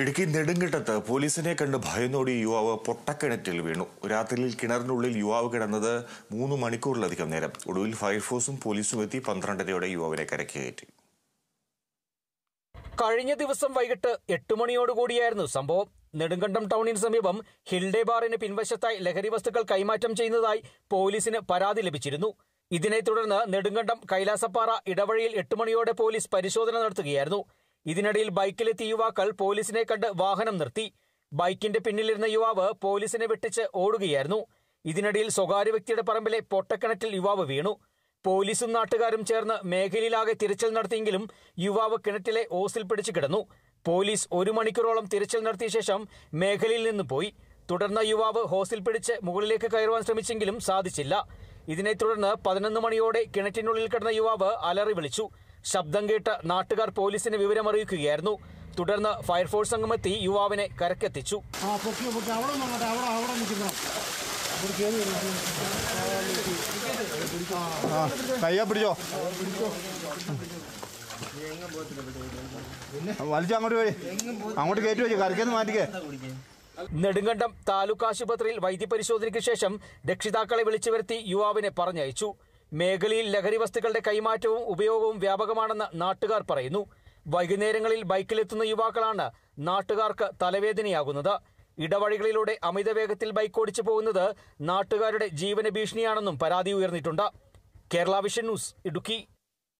ഇടുക്കി നെടുങ്കിട്ടത്ത് പോലീസിനെ കണ്ട് ഭയന്നോടി യുവാവ് പൊട്ടക്കിണറ്റിൽ വീണു. രാത്രിയിൽ കിണറിനുള്ളിൽ യുവാവ് കിടന്നത് മൂന്ന് മണിക്കൂറിലധികം നേരം. ഒടുവിൽ ഫയർഫോഴ്സും പോലീസും എത്തി പന്ത്രണ്ടരയോടെ യുവാവിനെ കരക്കി കയറ്റി കഴിഞ്ഞ ദിവസം വൈകിട്ട് എട്ട് മണിയോടുകൂടിയായിരുന്നു സംഭവം. നെടുങ്കണ്ടം ടൗണിന് സമീപം ഹിൽഡേ ബാറിന് പിൻവശത്തായി ലഹരി വസ്തുക്കൾ കൈമാറ്റം ചെയ്യുന്നതായി പോലീസിന് പരാതി ലഭിച്ചിരുന്നു. ഇതിനെ തുടർന്ന് നെടുങ്കണ്ടം കൈലാസപ്പാറ ഇടവഴിയിൽ എട്ട് മണിയോടെ പോലീസ് പരിശോധന നടത്തുകയായിരുന്നു. ഇതിനിടയിൽ ബൈക്കിലെത്തിയ യുവാക്കൾ പോലീസിനെ കണ്ട് വാഹനം നിർത്തി. ബൈക്കിന്റെ പിന്നിലിരുന്ന യുവാവ് പോലീസിനെ വെട്ടിച്ച് ഓടുകയായിരുന്നു. ഇതിനിടയിൽ സ്വകാര്യ വ്യക്തിയുടെ പറമ്പിലെ പൊട്ടക്കിണറ്റിൽ യുവാവ് വീണു. പോലീസും നാട്ടുകാരും ചേർന്ന് മേഖലയിലാകെ തിരച്ചിൽ നടത്തിയെങ്കിലും യുവാവ് കിണറ്റിലെ ഓസിൽ പിടിച്ചു കിടന്നു. പോലീസ് ഒരു മണിക്കൂറോളം തിരച്ചിൽ നടത്തിയ ശേഷം മേഖലയിൽ നിന്ന് പോയി. തുടർന്ന് യുവാവ് ഹോസിൽ പിടിച്ച് മുകളിലേക്ക് കയറുവാൻ ശ്രമിച്ചെങ്കിലും സാധിച്ചില്ല. ഇതിനെ തുടർന്ന് പതിനൊന്ന് മണിയോടെ കിണറ്റിനുള്ളിൽ കിടന്ന യുവാവ് അലറി വിളിച്ചു. ശബ്ദം കേട്ട് നാട്ടുകാർ പോലീസിനെ വിവരമറിയിക്കുകയായിരുന്നു. തുടർന്ന് ഫയർഫോഴ്സ് സംഘമെത്തി യുവാവിനെ കരക്കെത്തിച്ചു. കയ്യാ പിടിച്ചോ. വലിച്ചു അങ്ങോട്ട് പോയി. അങ്ങോട്ട് കയറ്റി വെച്ചു കരക്കേന്ന് മാറ്റിക്കേ. നെടുങ്കണ്ടം താലൂക്ക് ആശുപത്രിയിൽ വൈദ്യപരിശോധനയ്ക്ക് ശേഷം രക്ഷിതാക്കളെ വിളിച്ചു വരുത്തി യുവാവിനെ പറഞ്ഞയച്ചു. മേഖലയിൽ ലഹരി വസ്തുക്കളുടെ കൈമാറ്റവും ഉപയോഗവും വ്യാപകമാണെന്ന് നാട്ടുകാർ പറയുന്നു. വൈകുന്നേരങ്ങളിൽ ബൈക്കിലെത്തുന്ന യുവാക്കളാണ് നാട്ടുകാർക്ക് തലവേദനയാകുന്നത്. ഇടവഴികളിലൂടെ അമിത വേഗത്തിൽ ബൈക്ക് ഓടിച്ചു പോകുന്നത് നാട്ടുകാരുടെ ജീവന ഭീഷണിയാണെന്നും പരാതി ഉയർന്നിട്ടുണ്ട്. Kerala vision news Idukki.